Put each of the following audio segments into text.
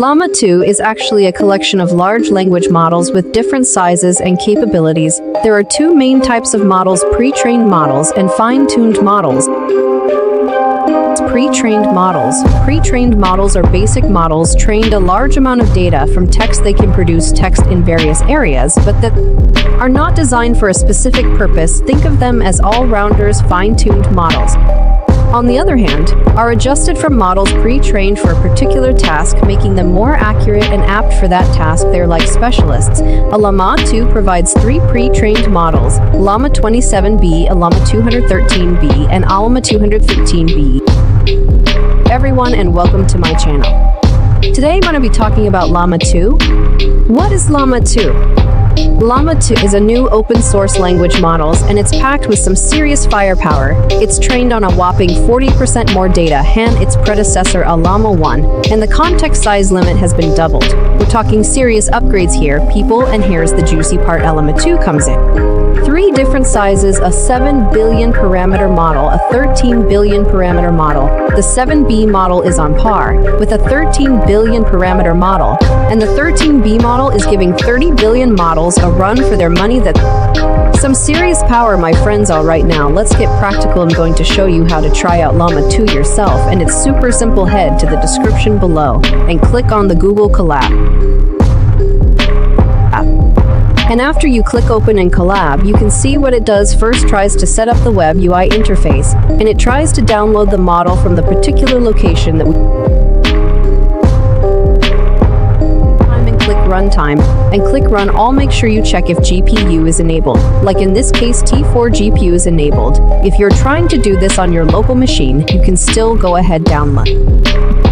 Llama 2 is actually a collection of large language models with different sizes and capabilities. There are two main types of models pre-trained models and fine-tuned models. Pre-trained models. Pre-trained models are basic models trained a large amount of data from text they can produce text in various areas, but that are not designed for a specific purpose. Think of them as all-rounders fine-tuned models on the other hand, are adjusted from models pre-trained for a particular task, making them more accurate and apt for that task. They're like specialists. A Llama 2 provides three pre-trained models, Llama 27B, a Llama 213B, and Llama 215B. Everyone and welcome to my channel. Today I'm going to be talking about Llama 2. What is Llama 2? Llama 2 is a new open source language models and it's packed with some serious firepower. It's trained on a whopping 40% more data than its predecessor a Llama 1, and the context size limit has been doubled. We're talking serious upgrades here, people, and here's the juicy part Llama 2 comes in. Three different sizes, a 7 billion parameter model, a 13 billion parameter model. The 7B model is on par with a 13 billion parameter model, and the 13B model is giving 30 billion models a run for their money that some serious power, my friends, all right now. Let's get practical. I'm going to show you how to try out Llama 2 yourself, and it's super simple. Head to the description below and click on the Google Colab. And after you click open in Colab, you can see what it does first tries to set up the web UI interface, and it tries to download the model from the particular location that we click runtime and click run all make sure you check if GPU is enabled. Like in this case T4 GPU is enabled. If you're trying to do this on your local machine, you can still go ahead download.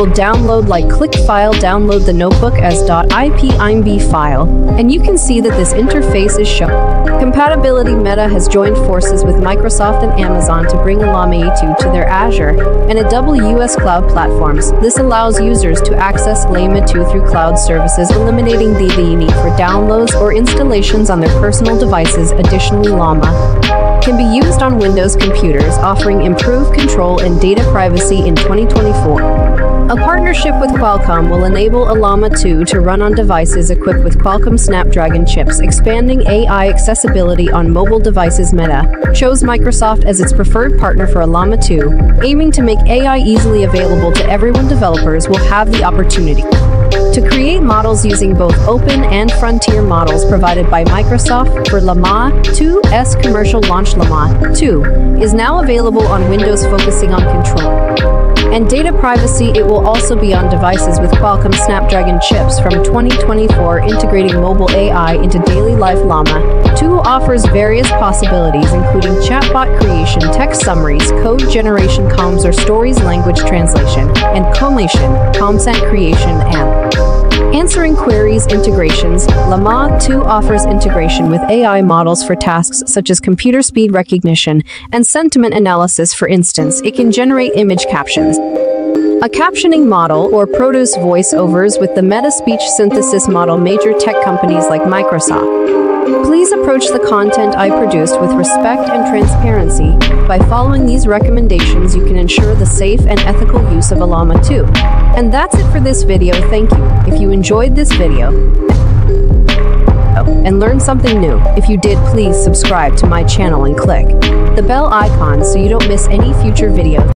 Will download like click file download the notebook as .ipynb file, and you can see that this interface is shown. Compatibility Meta has joined forces with Microsoft and Amazon to bring Llama 2 to their Azure and AWS cloud platforms. This allows users to access Llama 2 through cloud services, eliminating the need for downloads or installations on their personal devices. Additionally, Llama can be used on Windows computers, offering improved control and data privacy in 2024. A partnership with Qualcomm will enable Llama 2 to run on devices equipped with Qualcomm Snapdragon chips, expanding AI accessibility on mobile devices. Meta chose Microsoft as its preferred partner for Llama 2, aiming to make AI easily available to everyone. Developers will have the opportunity to create models using both open and frontier models provided by Microsoft for Llama 2's commercial launch Llama 2 is now available on Windows focusing on control and data privacy, it will also be on devices with Qualcomm Snapdragon chips from 2024 integrating mobile AI into daily life Llama. 2 offers various possibilities including chatbot creation, text summaries, code generation comms or stories language translation, and collation, content creation and Answering queries integrations, Llama 2 offers integration with AI models for tasks such as computer speed recognition and sentiment analysis. For instance, it can generate image captions, a captioning model or produce voiceovers with the meta speech synthesis model major tech companies like Microsoft. Please approach the content I produced with respect and transparency. By following these recommendations, you can ensure the safe and ethical use of Llama 2. And that's it for this video. Thank you. If you enjoyed this video, and learn something new. If you did, please subscribe to my channel and click the bell icon so you don't miss any future videos.